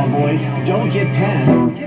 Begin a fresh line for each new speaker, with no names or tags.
now, boys. Don't get past.